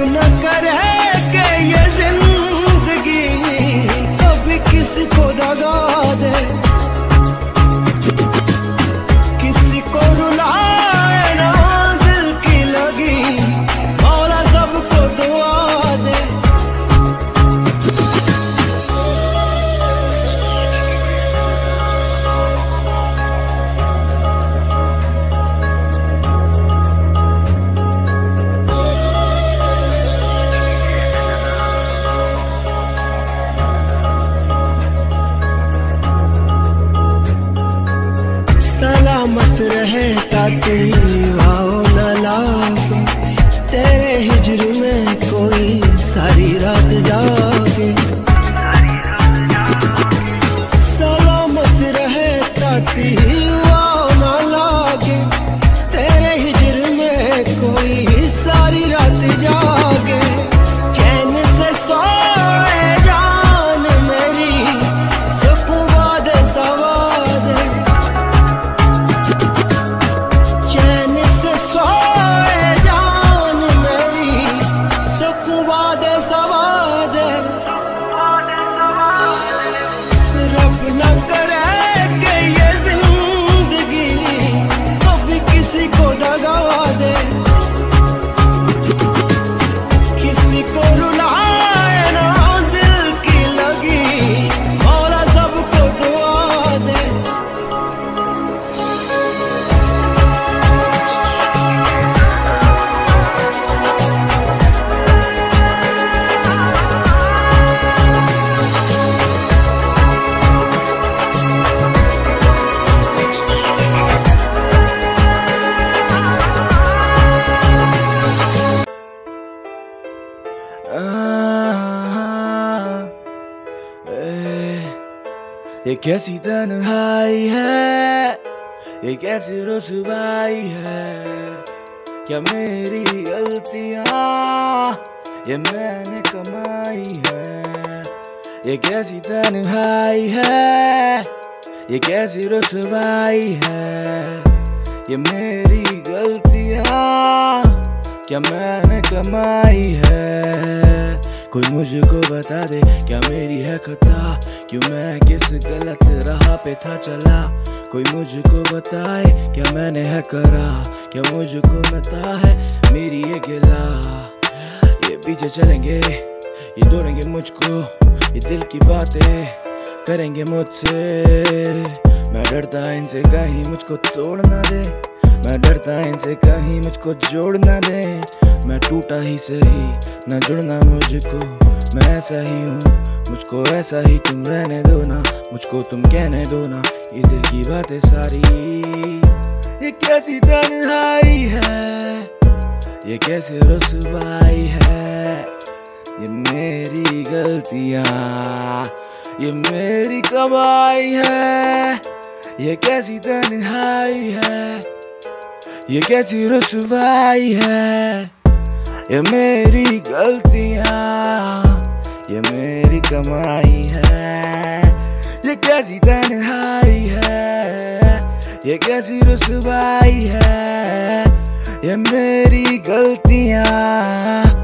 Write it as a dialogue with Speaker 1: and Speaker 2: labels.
Speaker 1: نہ کرے کہ یہ زندگی کبھی کسی کو دگا دے؟ جاتی لاگ تیرے ہجر میں کوئی ساری رات جاگے سلامت رہے تاتی واؤ نہ لاگے
Speaker 2: یہ کیسی تنہائی ہے؟ یہ کیسی رسوائی ہے؟ کیا میری غلطیاں؟ یہ میں نے کمائی ہے۔ یہ کیسی تنہائی ہے؟ یہ کیسی رسوائی ہے؟ یہ میری غلطیاں؟ کیا میں نے کمائی ہے؟ کوئی مجھ کو بتا دے کیا میری ہے خطا؟ کیوں میں کس غلط راہ پہ تھا چلا؟ کوئی مجھ کو بتائے کیا میں نے ہے کرا؟ کیا مجھ کو بتا ہے میری یہ گلا؟ یہ پیچھے چلیں گے، یہ دوریں گے مجھ کو، یہ دل کی باتیں کریں گے مجھ سے۔ میں ڈرتا ان سے کہیں مجھ کو توڑ نہ دے۔ میں ڈرتا ان سے کہیں مجھ کو جوڑ نہ دے۔ میں ٹوٹا ہی صحیح، نہ جڑنا مجھ کو۔ میں ایسا ہی ہوں۔ مجھ کو ایسا ہی تم رہنے دو نا۔ مجھ کو تم کہنے دو نا۔ یہ دل کی باتیں ساری۔ یہ کیسی تنہائی ہے؟ یہ کیسے رسوائی ہے؟ یہ میری غلطیاں۔ یہ میری کمائی ہے۔ یہ کیسی تنہائی ہے؟ یہ کیسی رسوائی ہے؟ یہ میری غلطیاں۔ یہ میری کمائی ہے۔ یہ کیسی تنہائی ہے؟ یہ کیسی رسوائی ہے؟ یہ میری غلطیاں۔